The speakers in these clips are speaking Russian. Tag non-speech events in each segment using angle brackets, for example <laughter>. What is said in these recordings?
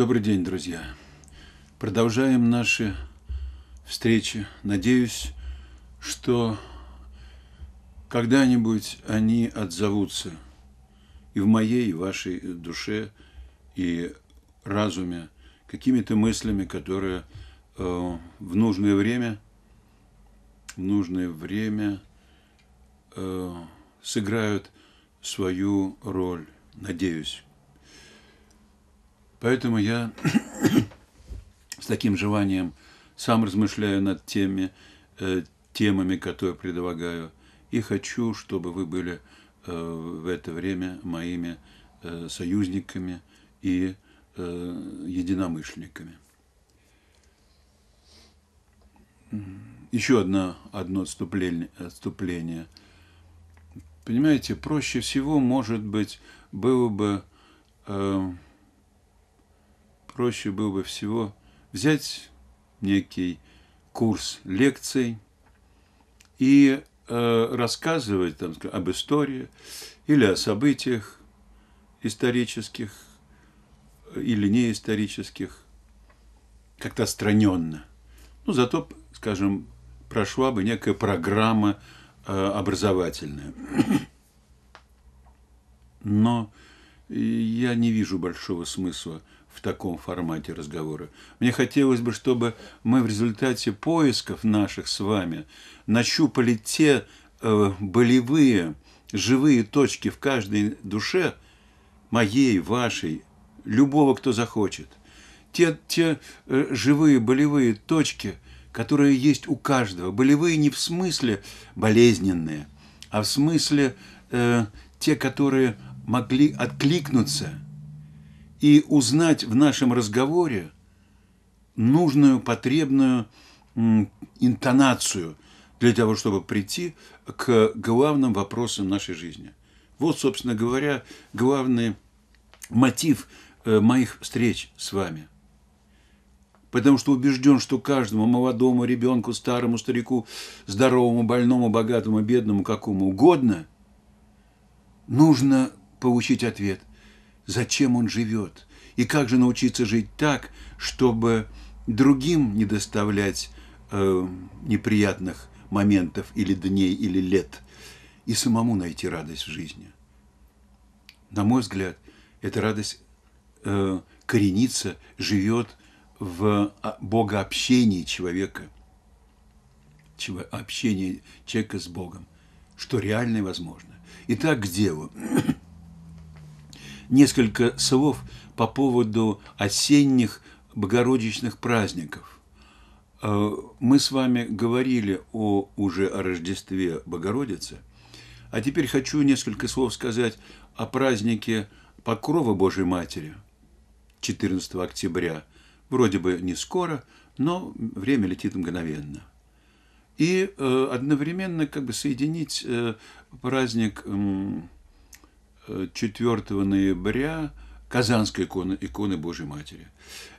Добрый день, друзья. Продолжаем наши встречи. Надеюсь, что когда-нибудь они отзовутся и в моей, и в вашей душе, и разуме какими-то мыслями, которые э, в нужное время, в нужное время э, сыграют свою роль. Надеюсь. Поэтому я <coughs> с таким желанием сам размышляю над теми э, темами, которые предлагаю, и хочу, чтобы вы были э, в это время моими э, союзниками и э, единомышленниками. Еще одно, одно отступление, отступление. Понимаете, проще всего, может быть, было бы э, проще было бы всего взять некий курс лекций и э, рассказывать там, об истории или о событиях исторических или неисторических, как-то отстраненно. Ну, зато, скажем, прошла бы некая программа э, образовательная. Но я не вижу большого смысла в таком формате разговора. Мне хотелось бы, чтобы мы в результате поисков наших с вами нащупали те э, болевые, живые точки в каждой душе, моей, вашей, любого, кто захочет. Те, те э, живые болевые точки, которые есть у каждого. Болевые не в смысле болезненные, а в смысле э, те, которые могли откликнуться – и узнать в нашем разговоре нужную, потребную интонацию для того, чтобы прийти к главным вопросам нашей жизни. Вот, собственно говоря, главный мотив э, моих встреч с вами. Потому что убежден, что каждому молодому ребенку, старому старику, здоровому, больному, богатому, бедному, какому угодно, нужно получить ответ зачем он живет, и как же научиться жить так, чтобы другим не доставлять э, неприятных моментов или дней, или лет, и самому найти радость в жизни. На мой взгляд, эта радость э, коренится, живет в а, богообщении человека, общении человека с Богом, что реально и возможно. Итак, к делу несколько слов по поводу осенних богородичных праздников. Э, мы с вами говорили о, уже о Рождестве Богородицы, а теперь хочу несколько слов сказать о празднике Покрова Божьей Матери 14 октября. Вроде бы не скоро, но время летит мгновенно. И э, одновременно как бы соединить э, праздник 4 ноября Казанской иконы, иконы Божьей Матери.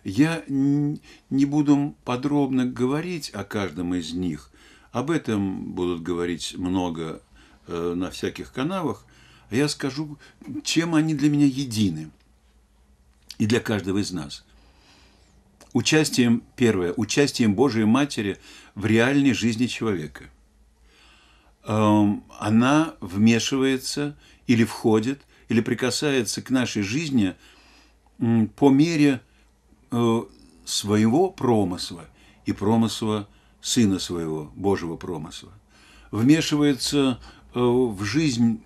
Я не буду подробно говорить о каждом из них. Об этом будут говорить много э, на всяких каналах. А я скажу, чем они для меня едины. И для каждого из нас. Участием, первое, участием Божией Матери в реальной жизни человека. Эм, она вмешивается или входит, или прикасается к нашей жизни по мере э, своего промысла и промысла Сына Своего, Божьего промысла. Вмешивается э, в жизнь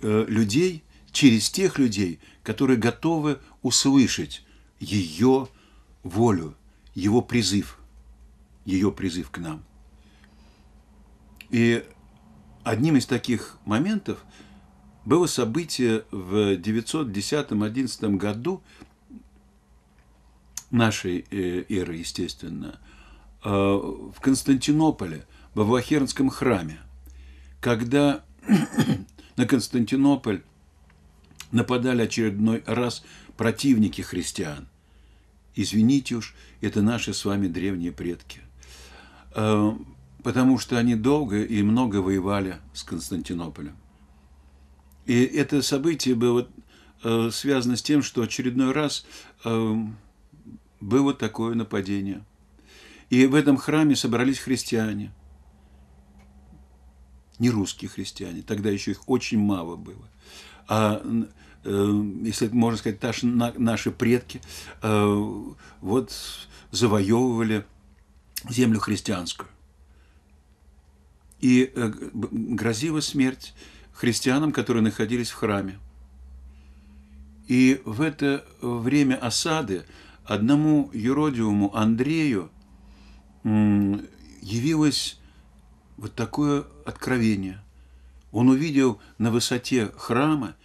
э, людей через тех людей, которые готовы услышать ее волю, его призыв, ее призыв к нам. И одним из таких моментов было событие в 910-11 году нашей э, эры, естественно, э, в Константинополе, в Авлахернском храме, когда <clears throat> на Константинополь нападали очередной раз противники христиан. Извините уж, это наши с вами древние предки. Э, потому что они долго и много воевали с Константинополем. И это событие было э, связано с тем, что очередной раз э, было такое нападение. И в этом храме собрались христиане. Не русские христиане, тогда еще их очень мало было. А если можно сказать, наши предки вот завоевывали землю христианскую. И грозила смерть христианам, которые находились в храме. И в это время осады одному юродивому Андрею явилось вот такое откровение. Он увидел на высоте храма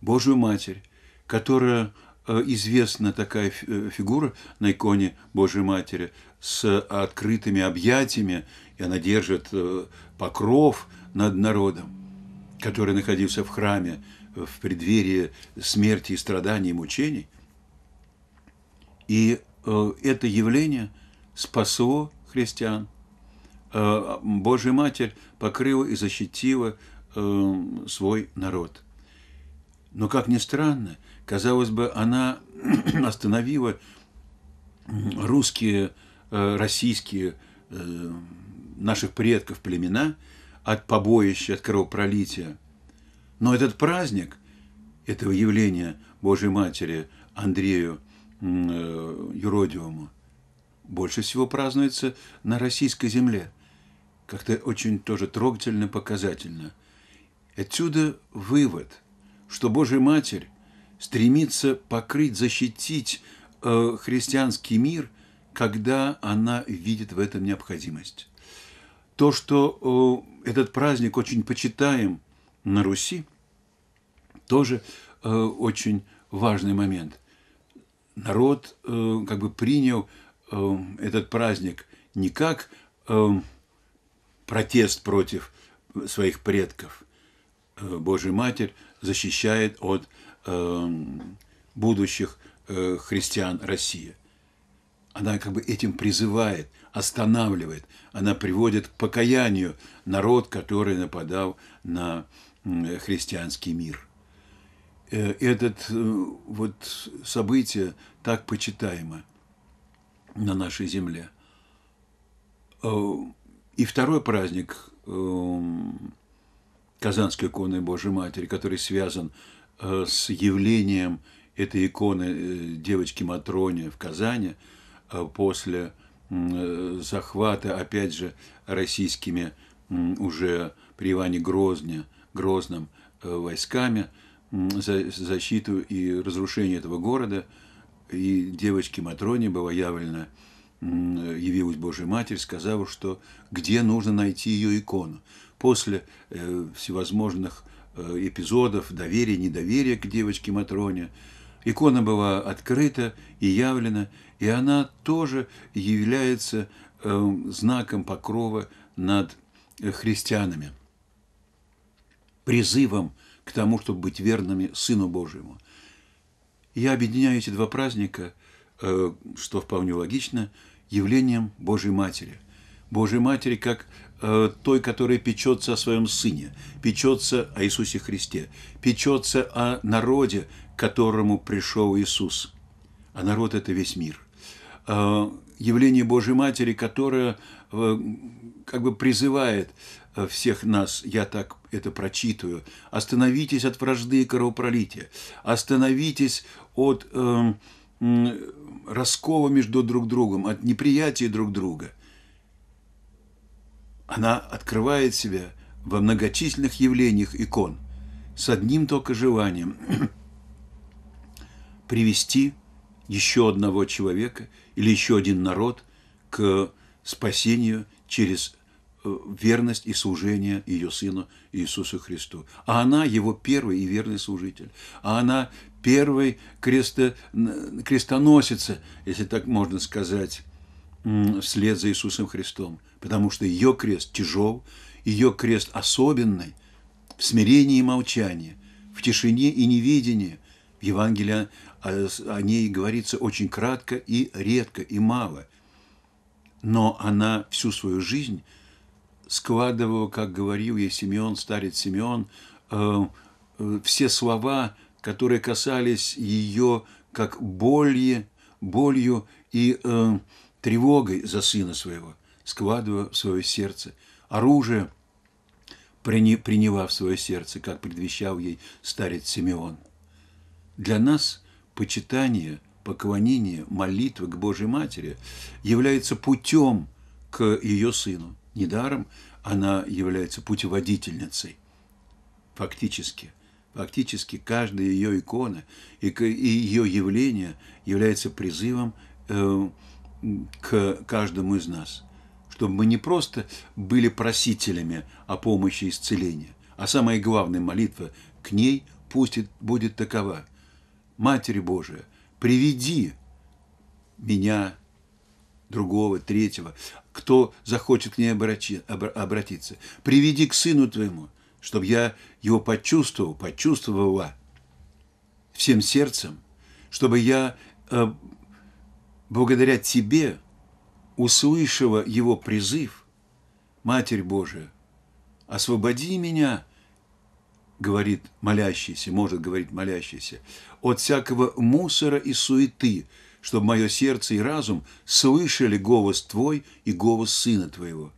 Божию Матерь, которая э, известна такая э, фигура на иконе Божьей Матери с открытыми объятиями, и она держит э, покров над народом который находился в храме в преддверии смерти и страданий и мучений. И э, это явление спасло христиан. Э, Божья Матерь покрыла и защитила э, свой народ. Но, как ни странно, казалось бы, она <clears throat> остановила русские, российские наших предков племена – от побоища, от кровопролития. Но этот праздник этого явления Божьей Матери Андрею э, Юродивому больше всего празднуется на российской земле. Как-то очень тоже трогательно, показательно. Отсюда вывод, что Божья Матерь стремится покрыть, защитить э, христианский мир, когда она видит в этом необходимость. То, что э, этот праздник очень почитаем на Руси, тоже э, очень важный момент. Народ э, как бы принял этот праздник не как протест против своих предков. Божья Матерь защищает от будущих христиан России. Она как бы этим призывает – останавливает, она приводит к покаянию народ, который нападал на христианский мир. Э, этот э, вот событие так почитаемо на нашей земле. Э, и второй праздник Казанской иконы Божьей Матери, который связан с явлением этой иконы девочки Матроне в Казани после Э, захвата, опять же, российскими уже при Иване Грозне, Грозном э, войсками, за защиту и разрушение этого города. И девочке Матроне было явлено, явилась Божья Матерь, сказав, что где нужно найти ее икону. После э, всевозможных эпизодов доверия, недоверия к девочке Матроне, икона была открыта и явлена, и она тоже является э, знаком покрова над э, христианами, призывом к тому, чтобы быть верными Сыну Божьему. Я объединяю эти два праздника, э, что вполне логично, явлением Божьей Матери. Божьей Матери как той, которая печется о своем Сыне, печется о Иисусе Христе, печется о народе, к которому пришел Иисус. А народ – это весь мир. Э, явление Божьей Матери, которое э, как бы призывает э, всех нас, я так это прочитываю, остановитесь от вражды и кровопролития, остановитесь от э, раскола между друг другом, от неприятия друг друга. Она открывает себя во многочисленных явлениях икон с одним только желанием привести еще одного человека или еще один народ к спасению через э, верность и служение ее Сыну Иисусу Христу. А она его первый и верный служитель. А она первый кресто, крестоносица, если так можно сказать, вслед за Иисусом Христом. Потому что ее крест тяжел, ее крест особенный, в смирении и молчании, в тишине и неведении. В Евангелии о ней говорится очень кратко и редко, и мало. Но она всю свою жизнь складывала, как говорил ей Симеон, старец Симеон, э, э, все слова, которые касались ее как болью, болью и э, тревогой за сына своего, складывая в свое сердце оружие, приняв в свое сердце, как предвещал ей старец Симеон. Для нас почитание, поклонение, молитва к Божьей Матери является путем к ее сыну. Недаром она является путеводительницей. Фактически, фактически каждая ее икона и ее явление является призывом э, к каждому из нас, чтобы мы не просто были просителями о помощи исцеления, а самая главная молитва к ней пусть будет такова. Матери Божия, приведи меня, другого, третьего, кто захочет к ней обратиться. Приведи к сыну твоему, чтобы я его почувствовал, почувствовала всем сердцем, чтобы я э, благодаря тебе, услышала его призыв, Матерь Божия, освободи меня, говорит молящийся, может говорить молящийся, от всякого мусора и суеты, чтобы мое сердце и разум слышали голос Твой и голос Сына Твоего.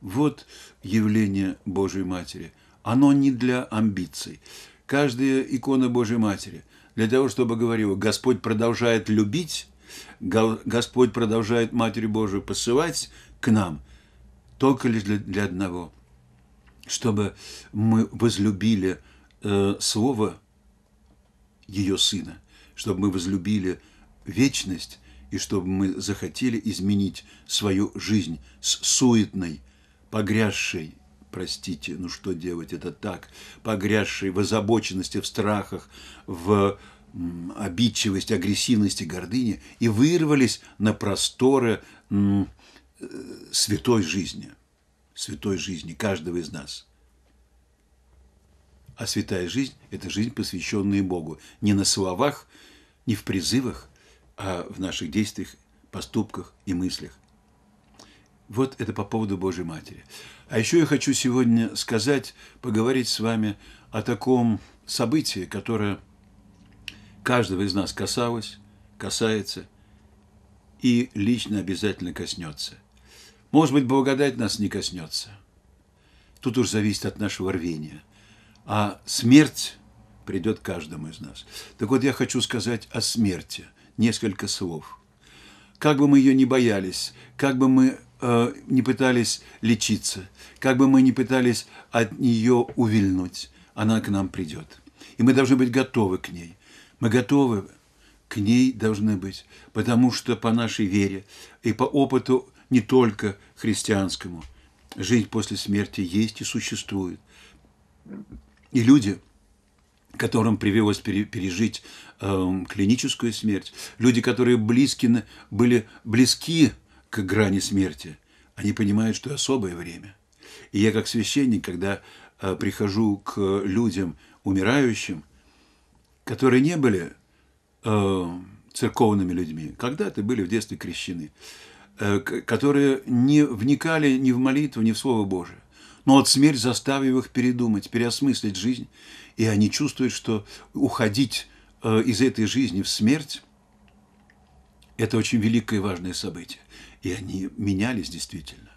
Вот явление Божьей Матери. Оно не для амбиций. Каждая икона Божьей Матери для того, чтобы говорила, Господь продолжает любить, Господь продолжает Матерь Божию посылать к нам только лишь для, для одного, чтобы мы возлюбили э, Слово ее Сына – чтобы мы возлюбили вечность и чтобы мы захотели изменить свою жизнь с суетной, погрязшей, простите, ну что делать, это так, погрязшей в озабоченности, в страхах, в обидчивости, агрессивности, гордыне и вырвались на просторы э, святой жизни, святой жизни каждого из нас. А святая жизнь – это жизнь, посвященная Богу. Не на словах, не в призывах, а в наших действиях, поступках и мыслях. Вот это по поводу Божьей Матери. А еще я хочу сегодня сказать, поговорить с вами о таком событии, которое каждого из нас касалось, касается и лично обязательно коснется. Может быть, благодать нас не коснется. Тут уж зависит от нашего рвения. А смерть придет каждому из нас. Так вот, я хочу сказать о смерти. Несколько слов. Как бы мы ее не боялись, как бы мы э, не пытались лечиться, как бы мы не пытались от нее увильнуть, она к нам придет. И мы должны быть готовы к ней. Мы готовы к ней должны быть, потому что по нашей вере и по опыту не только христианскому, жизнь после смерти есть и существует. И люди – которым привелось пережить э, клиническую смерть, люди, которые близки, были близки к грани смерти, они понимают, что особое время. И я как священник, когда э, прихожу к людям умирающим, которые не были э, церковными людьми, когда-то были в детстве крещены, которые не вникали ни в молитву, ни в Слово Божие. Но вот смерть заставила их передумать, переосмыслить жизнь и они чувствуют, что уходить э, из этой жизни в смерть – это очень великое и важное событие. И они менялись действительно.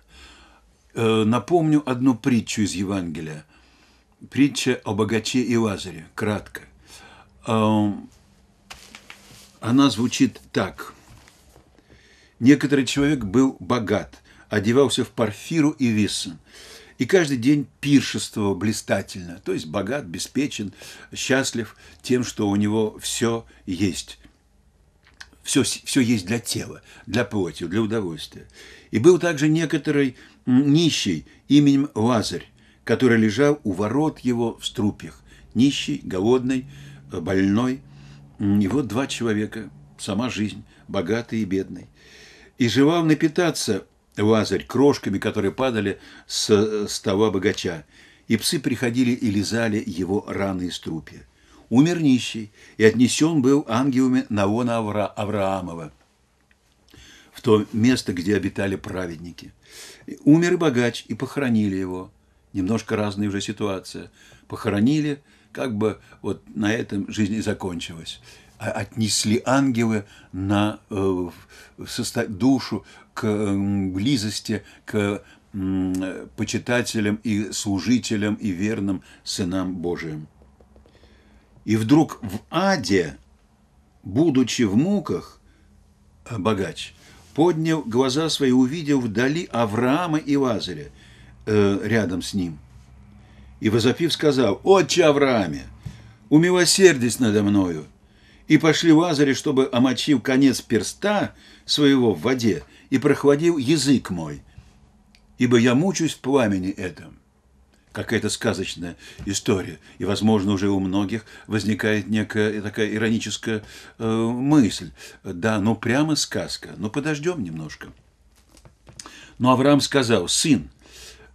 Э, напомню одну притчу из Евангелия. Притча о богаче и Лазаре, кратко. Э, она звучит так. Некоторый человек был богат, одевался в парфиру и висон – и каждый день пиршествовал блистательно, то есть богат, беспечен, счастлив тем, что у него все есть. Все, все есть для тела, для плоти, для удовольствия. И был также некоторый нищий именем Лазарь, который лежал у ворот его в струпьях. Нищий, голодный, больной. И вот два человека, сама жизнь, богатый и бедный. И желал напитаться Лазарь крошками, которые падали с стола богача, и псы приходили и лизали его раны и струпья. Умер нищий, и отнесен был ангелами Наона Авра Авраамова в то место, где обитали праведники. Умер и богач, и похоронили его. Немножко разная уже ситуация. Похоронили, как бы вот на этом жизнь и закончилась. Отнесли ангелы на э, душу к близости, к почитателям и служителям и верным сынам Божиим. И вдруг в аде, будучи в муках, э, богач, поднял глаза свои, увидел вдали Авраама и Лазаря э, рядом с ним. И возопив сказал, «Отче Аврааме, умилосердись надо мною». И пошли Лазаря, чтобы омочил конец перста своего в воде и прохладил язык мой, ибо я мучусь в пламени этом какая-то сказочная история. И, возможно, уже у многих возникает некая такая ироническая э, мысль. Да, ну прямо сказка. Но подождем немножко. Но Авраам сказал, сын,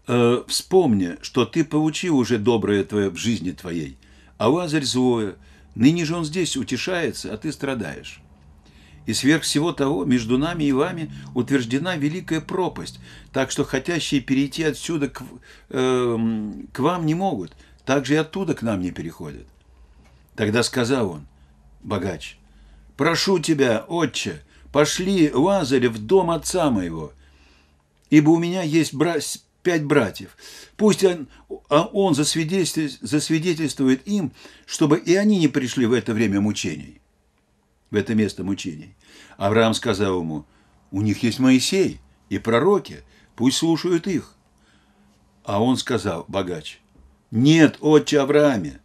э, вспомни, что ты получил уже доброе твое в жизни твоей, а Лазарь злое. Ныне же он здесь утешается, а ты страдаешь. И сверх всего того, между нами и вами утверждена великая пропасть, так что хотящие перейти отсюда к, э, к вам не могут, так же и оттуда к нам не переходят. Тогда сказал он, богач, прошу тебя, отче, пошли Лазаря в дом отца моего, ибо у меня есть бра... пять братьев. Пусть он, а он засвидетельствует им, чтобы и они не пришли в это время мучений в это место мучений. Авраам сказал ему, у них есть Моисей и пророки, пусть слушают их. А он сказал, богач, нет, отче Аврааме,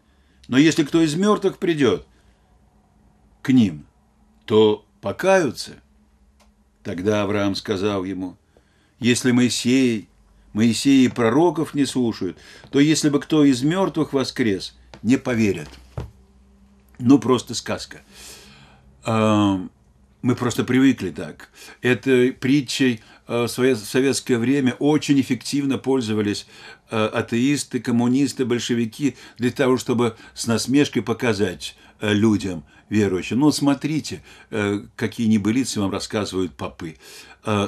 но если кто из мертвых придет к ним, то покаются. Тогда Авраам сказал ему, если Моисей, Моисей и пророков не слушают, то если бы кто из мертвых воскрес, не поверят. Ну, просто сказка мы просто привыкли так. Этой притчей э, в советское время очень эффективно пользовались э, атеисты, коммунисты, большевики для того, чтобы с насмешкой показать людям, верующим. Ну, смотрите, какие небылицы вам рассказывают попы.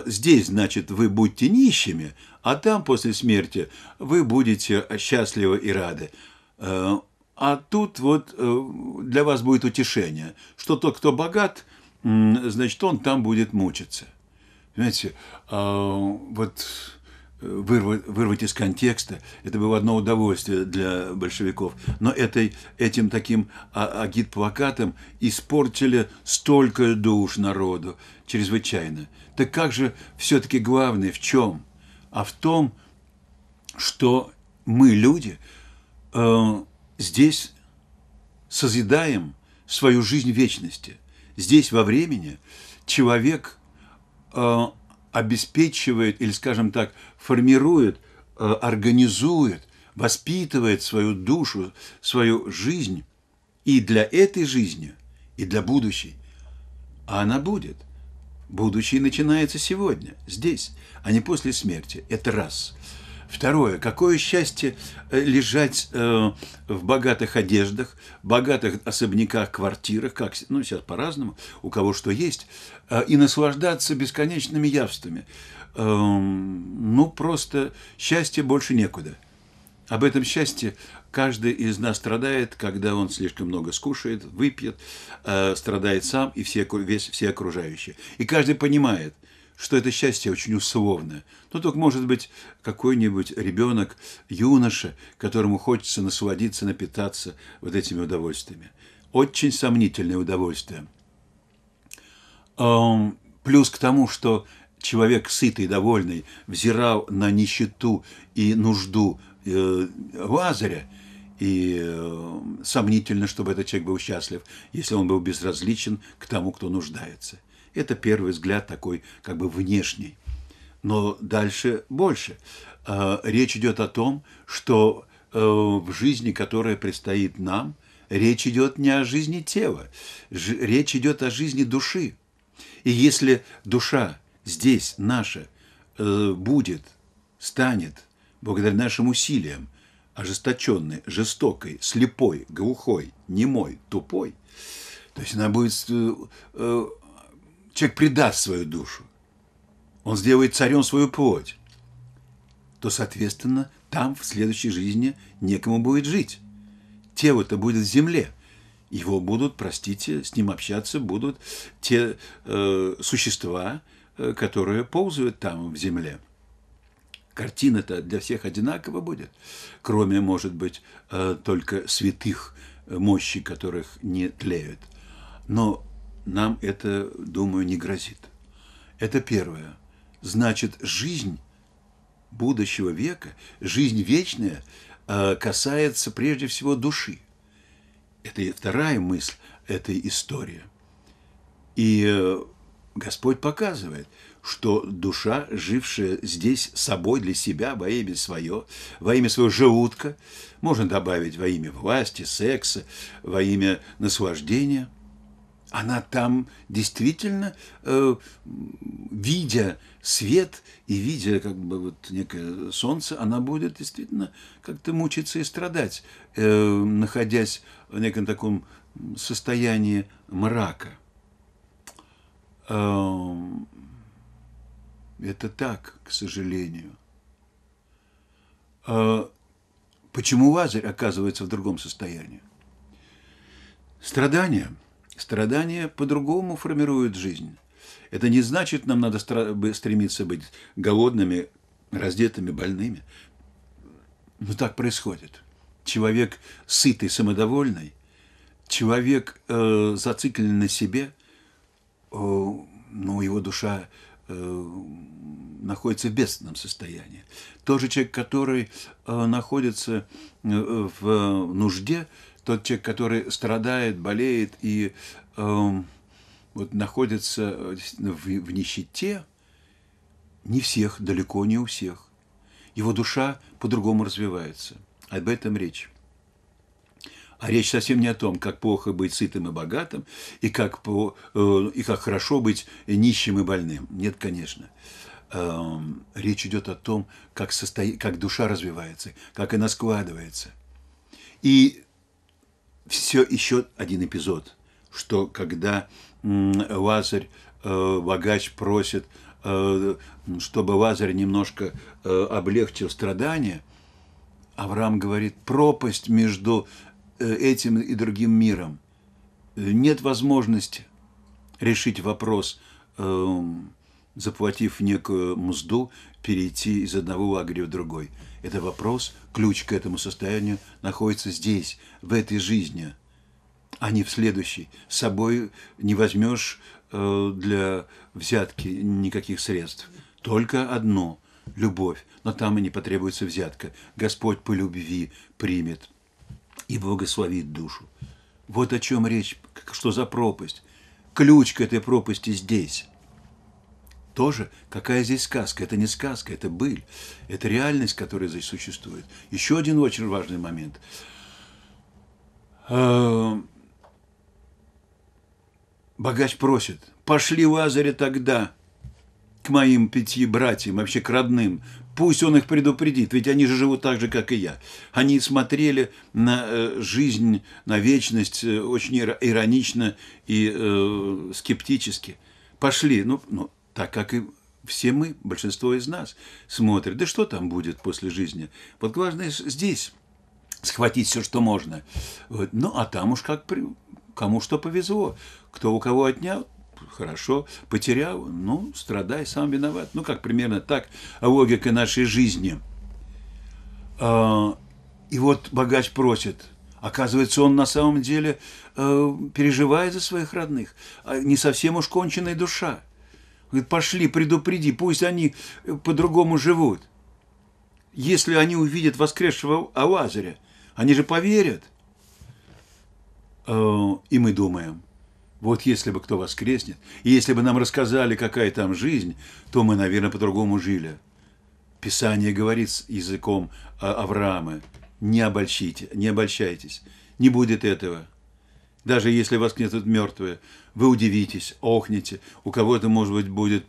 Здесь, значит, вы будьте нищими, а там после смерти вы будете счастливы и рады. А тут вот э, для вас будет утешение, что тот, кто богат, значит, он там будет мучиться. Понимаете, а, вот э, вырвать, вырвать из контекста, это было одно удовольствие для большевиков. Но этой, этим таким а, испортили столько душ народу, чрезвычайно. Так как же все-таки главное в чем? А в том, что мы, люди, э, Здесь созидаем свою жизнь вечности. Здесь во времени человек э, обеспечивает или, скажем так, формирует, э, организует, воспитывает свою душу, свою жизнь и для этой жизни, и для будущей. А она будет. Будущее начинается сегодня, здесь, а не после смерти. Это раз. Второе. Какое счастье э, лежать э, в богатых одеждах, богатых особняках, квартирах, как, ну, сейчас по-разному, у кого что есть, э, и наслаждаться бесконечными явствами. Эм, ну, просто счастья больше некуда. Об этом счастье каждый из нас страдает, когда он слишком много скушает, выпьет, страдает сам и все, весь, все окружающие. И каждый понимает – что это счастье очень условное. Ну, только может быть какой-нибудь ребенок, юноша, которому хочется насладиться, напитаться вот этими удовольствиями. Очень сомнительное удовольствие. Плюс к тому, что человек сытый, довольный, взирал на нищету и нужду э, Лазаря, и э, сомнительно, чтобы этот человек был счастлив, если он был безразличен к тому, кто нуждается. Это первый взгляд такой как бы внешний. Но дальше больше. А, речь идет о том, что э, в жизни, которая предстоит нам, речь идет не о жизни тела, речь идет о жизни души. И если душа здесь наша э, будет, станет, благодаря нашим усилиям, ожесточенной, жестокой, слепой, глухой, немой, тупой, то есть она будет э, человек предаст свою душу, он сделает царем свою плоть, то, соответственно, там в следующей жизни некому будет жить. тело-то будет в земле. Его будут, простите, с ним общаться будут те э, существа, э, которые ползают там в земле. Картина-то для всех одинакова будет, кроме, может быть, э, только святых, мощи которых не тлеют. Но нам это, думаю, не грозит. Это первое. Значит, жизнь будущего века, жизнь вечная э, касается прежде всего души. Это вторая мысль этой истории. И э, Господь показывает, что душа, жившая здесь собой для себя, во имя свое, во имя своего желудка, можно добавить во имя власти, секса, во имя наслаждения – она там действительно, э, видя свет и видя как бы вот некое солнце, она будет действительно как-то мучиться и страдать, э, находясь в неком таком состоянии мрака. Э, это так, к сожалению. Э, почему Лазарь оказывается в другом состоянии? Страдания – Страдания по-другому формируют жизнь. Это не значит, нам надо стремиться быть голодными, раздетыми, больными. Но так происходит. Человек сытый, самодовольный, человек э, зацикленный на себе, э, ну, его душа находится в бедственном состоянии. Тот же человек, который э, находится э, в нужде, тот человек, который страдает, болеет и э, вот находится в, в нищете, не всех, далеко не у всех. Его душа по-другому развивается. Об этом речь. А речь совсем не о том, как плохо быть сытым и богатым, и как, по, э, и как хорошо быть нищим и больным. Нет, конечно. Э, речь идет о том, как, состо... как душа развивается, как она складывается. И все еще один эпизод, что когда Лазарь, э, богач просит, э, чтобы Лазарь немножко э, облегчил страдания, Авраам говорит, пропасть между этим и другим миром. Нет возможности решить вопрос, заплатив некую мзду, перейти из одного лагеря в другой – это вопрос, ключ к этому состоянию находится здесь, в этой жизни, а не в следующей. С собой не возьмешь э, для взятки никаких средств. Только одно – любовь, но там и не потребуется взятка. Господь по любви примет и благословит душу. Вот о чем речь, что за пропасть. Ключ к этой пропасти здесь тоже, какая здесь сказка? Это не сказка, это быль. Это реальность, которая здесь существует. Еще один очень важный момент. А, богач просит, пошли Лазаря тогда к моим пяти братьям, вообще к родным, Пусть он их предупредит, ведь они же живут так же, как и я. Они смотрели на э, жизнь, на вечность э, очень иронично и э, скептически. Пошли, ну, ну так как и все мы, большинство из нас, смотрят, да что там будет после жизни. Вот главное здесь схватить все, что можно. Вот. Ну, а там уж как при... кому что повезло. Кто у кого отнял, хорошо, потерял, ну, страдай, сам виноват. Ну, как примерно так логика нашей жизни. А, и вот богач просит. Оказывается, он на самом деле э, переживает за своих родных. А не совсем уж конченная душа. Говорит, пошли, предупреди, пусть они э, по-другому живут. Если они увидят воскресшего Лазаря, они же поверят. Э, и мы думаем, вот если бы кто воскреснет, и если бы нам рассказали, какая там жизнь, то мы, наверное, по-другому жили. Писание говорит с языком э, Авраама, не обольщите, не обольщайтесь, не будет этого даже если воскреснут мертвые, вы удивитесь, охнете, у кого-то, может быть, будет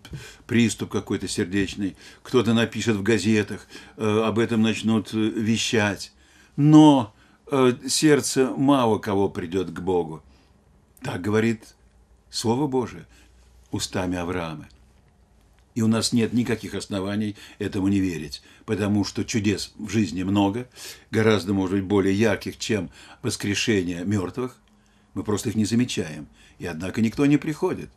приступ какой-то сердечный, кто-то напишет в газетах, э, об этом начнут э, вещать. Но э, сердце мало кого придет к Богу. Так говорит Слово Божие устами Авраама. И у нас нет никаких оснований этому не верить, потому что чудес в жизни много, гораздо, может быть, более ярких, чем воскрешение мертвых. Мы просто их не замечаем. И однако никто не приходит.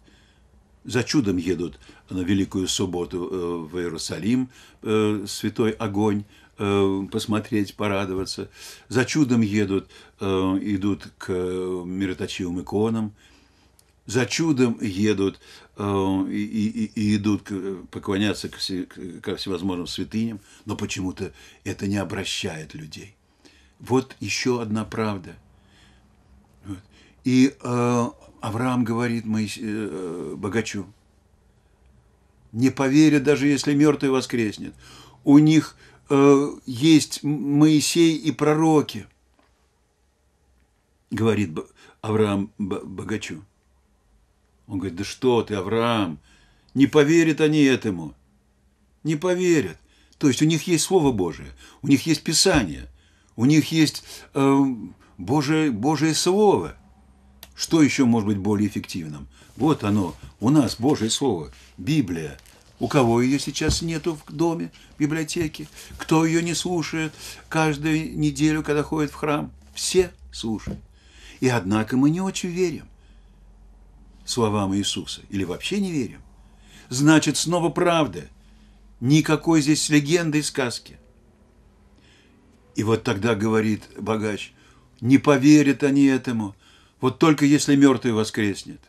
За чудом едут на Великую Субботу э, в Иерусалим, э, святой огонь, э, посмотреть, порадоваться. За чудом едут, идут к мироточивым иконам. За чудом едут и, и, и идут поклоняться к, всевозможным святыням, но почему-то это не обращает людей. Вот еще одна правда. И Авраам говорит Моисе, э, богачу, не поверят, даже если мертвый воскреснет. У них э, есть Моисей и пророки, говорит Авраам богачу. Он говорит, да что ты, Авраам, не поверят они этому. Не поверят. То есть у них есть Слово Божие, у них есть Писание, у них есть э, Божие, Божие Слово – что еще может быть более эффективным? Вот оно, у нас Божье Слово, Библия. У кого ее сейчас нету в доме, в библиотеке? Кто ее не слушает каждую неделю, когда ходит в храм? Все слушают. И однако мы не очень верим словам Иисуса. Или вообще не верим. Значит, снова правда. Никакой здесь легенды и сказки. И вот тогда говорит богач, не поверят они этому, вот только если мертвый воскреснет.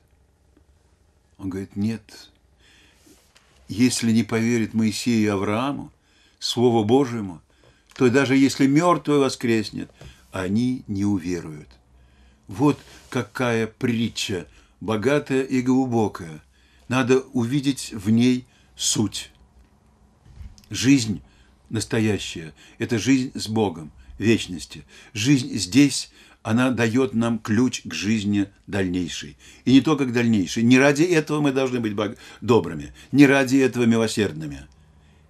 Он говорит, нет. Если не поверит Моисею и Аврааму, Слову Божьему, то даже если мертвый воскреснет, они не уверуют. Вот какая притча, богатая и глубокая. Надо увидеть в ней суть. Жизнь настоящая – это жизнь с Богом, вечности. Жизнь здесь она дает нам ключ к жизни дальнейшей. И не только к дальнейшей. Не ради этого мы должны быть добрыми, не ради этого милосердными.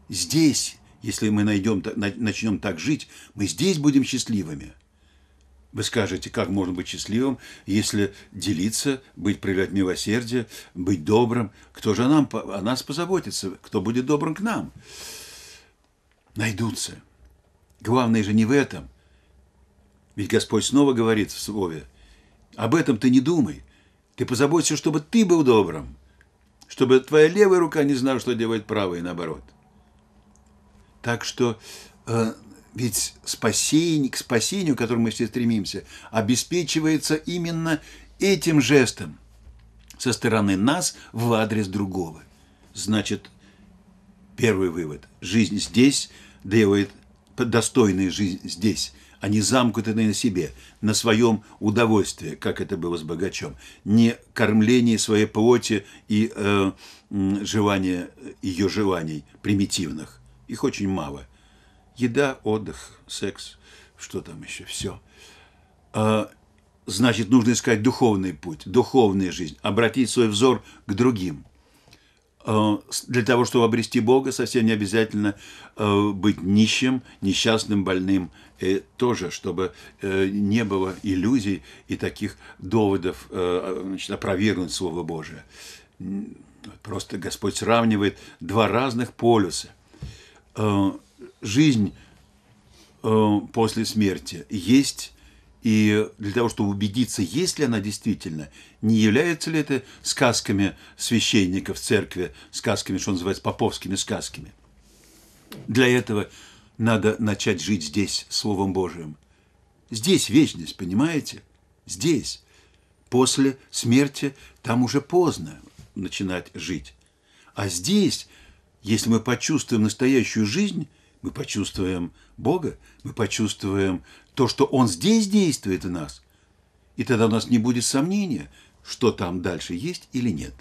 Здесь, если мы найдем, начнем так жить, мы здесь будем счастливыми. Вы скажете, как можно быть счастливым, если делиться, быть, проявлять милосердие, быть добрым? Кто же о, нам, о нас позаботится? Кто будет добрым к нам? Найдутся. Главное же не в этом – ведь Господь снова говорит в Слове, об этом ты не думай. Ты позаботься, чтобы ты был добрым, чтобы твоя левая рука не знала, что делает правая, и наоборот. Так что э, ведь спасение, к спасению, к которому мы все стремимся, обеспечивается именно этим жестом со стороны нас в адрес другого. Значит, первый вывод. Жизнь здесь делает достойную жизнь здесь они замкнуты на себе, на своем удовольствии, как это было с богачом, не кормление своей плоти и э, желания, ее желаний примитивных. Их очень мало. Еда, отдых, секс, что там еще, все. А, значит, нужно искать духовный путь, духовная жизнь, обратить свой взор к другим – для того, чтобы обрести Бога, совсем не обязательно э, быть нищим, несчастным, больным. И тоже, чтобы э, не было иллюзий и таких доводов значит, опровергнуть Слово Божие. Просто Господь сравнивает два разных полюса. Жизнь после смерти есть и для того, чтобы убедиться, есть ли она действительно, не является ли это сказками священников церкви, сказками, что называется, поповскими сказками. Для этого надо начать жить здесь, Словом Божиим. Здесь вечность, понимаете? Здесь. После смерти там уже поздно начинать жить. А здесь, если мы почувствуем настоящую жизнь, мы почувствуем Бога, мы почувствуем то, что Он здесь действует в нас. И тогда у нас не будет сомнения, что там дальше есть или нет.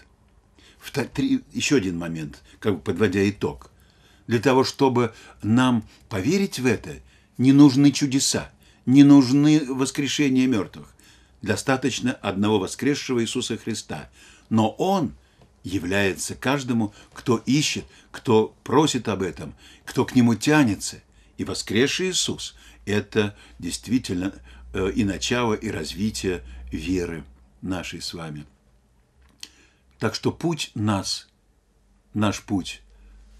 Еще один момент, как бы подводя итог. Для того, чтобы нам поверить в это, не нужны чудеса, не нужны воскрешения мертвых. Достаточно одного воскресшего Иисуса Христа. Но Он является каждому, кто ищет, кто просит об этом, кто к Нему тянется. И воскресший Иисус – это действительно э, и начало, и развитие веры нашей с вами. Так что путь нас, наш путь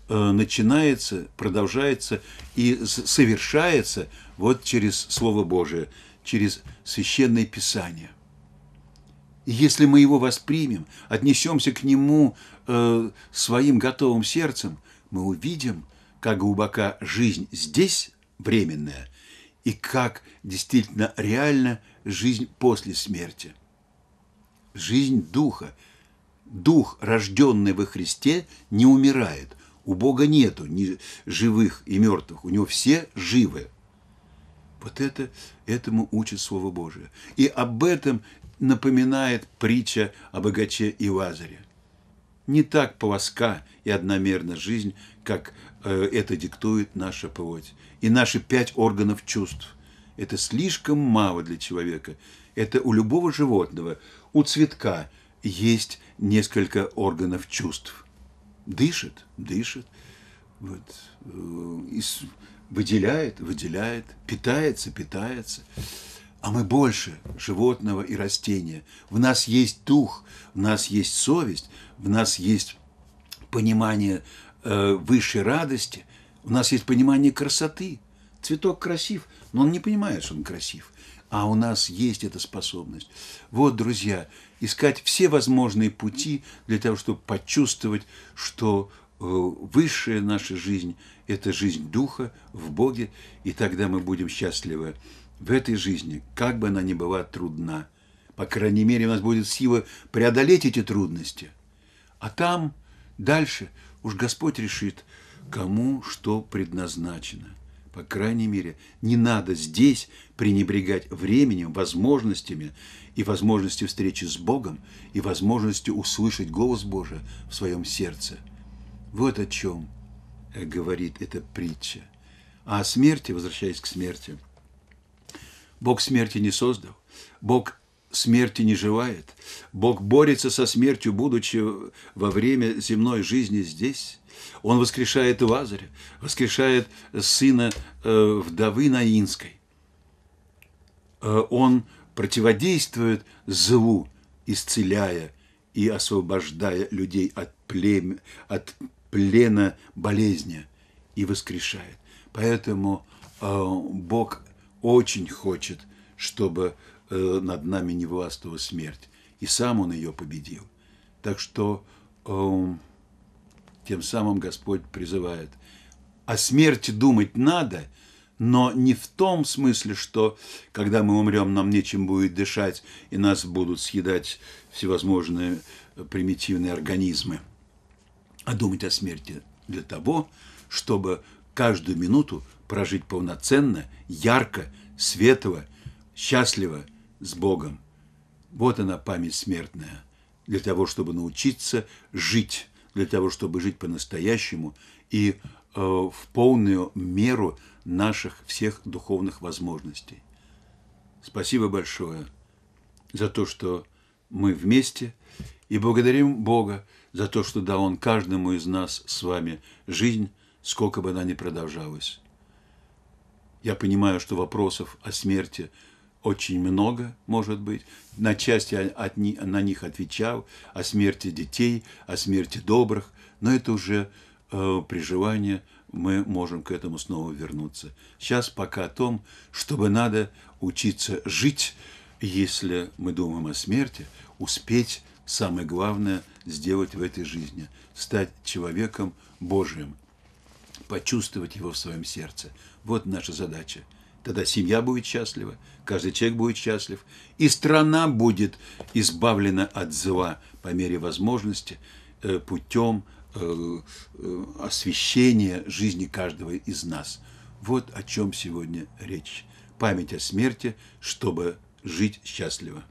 э, начинается, продолжается и совершается вот через Слово Божие, через Священное Писание. Если мы его воспримем, отнесемся к нему э, своим готовым сердцем, мы увидим, как глубока жизнь здесь временная и как действительно реальна жизнь после смерти. Жизнь Духа. Дух, рожденный во Христе, не умирает. У Бога нету ни живых и мертвых, у Него все живы. Вот это, этому учит Слово Божие. И об этом напоминает притча о богаче и Лазаре. Не так плоска и одномерна жизнь, как э, это диктует наша плоть. И наши пять органов чувств. Это слишком мало для человека. Это у любого животного, у цветка есть несколько органов чувств. Дышит, дышит, вот, э, выделяет, выделяет, питается, питается. А мы больше животного и растения. В нас есть дух, в нас есть совесть, в нас есть понимание э, высшей радости, у нас есть понимание красоты. Цветок красив, но он не понимает, что он красив. А у нас есть эта способность. Вот, друзья, искать все возможные пути для того, чтобы почувствовать, что э, высшая наша жизнь – это жизнь Духа в Боге, и тогда мы будем счастливы в этой жизни, как бы она ни была трудна. По крайней мере, у нас будет сила преодолеть эти трудности. А там, дальше, уж Господь решит, кому что предназначено. По крайней мере, не надо здесь пренебрегать временем, возможностями и возможностью встречи с Богом и возможностью услышать голос Божий в своем сердце. Вот о чем э, говорит эта притча. А о смерти, возвращаясь к смерти – Бог смерти не создал, Бог смерти не желает, Бог борется со смертью, будучи во время земной жизни здесь. Он воскрешает Лазаря, воскрешает сына э, вдовы Наинской. Э, он противодействует злу, исцеляя и освобождая людей от, плем... от плена болезни и воскрешает. Поэтому э, Бог очень хочет, чтобы э, над нами не властвовала смерть. И сам Он ее победил. Так что э, тем самым Господь призывает. О смерти думать надо, но не в том смысле, что когда мы умрем, нам нечем будет дышать, и нас будут съедать всевозможные примитивные организмы, а думать о смерти для того, чтобы каждую минуту прожить полноценно, ярко, светло, счастливо с Богом. Вот она память смертная, для того, чтобы научиться жить, для того, чтобы жить по-настоящему и э, в полную меру наших всех духовных возможностей. Спасибо большое за то, что мы вместе, и благодарим Бога за то, что дал Он каждому из нас с вами жизнь, сколько бы она ни продолжалась. Я понимаю, что вопросов о смерти очень много, может быть. На части от, на них отвечал, о смерти детей, о смерти добрых, но это уже э, при желании мы можем к этому снова вернуться. Сейчас пока о том, чтобы надо учиться жить, если мы думаем о смерти, успеть самое главное сделать в этой жизни, стать человеком Божиим, почувствовать его в своем сердце. Вот наша задача. Тогда семья будет счастлива, каждый человек будет счастлив, и страна будет избавлена от зла по мере возможности э, путем э, э, освящения жизни каждого из нас. Вот о чем сегодня речь. Память о смерти, чтобы жить счастливо.